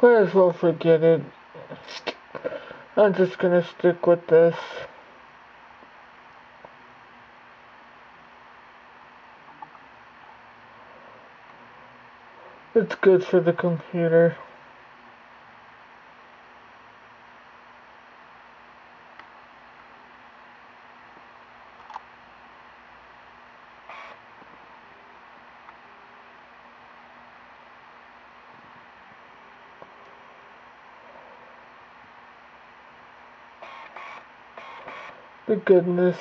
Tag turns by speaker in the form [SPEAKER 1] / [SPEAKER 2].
[SPEAKER 1] Might as well forget it. I'm just gonna stick with this. It's good for the computer. The goodness.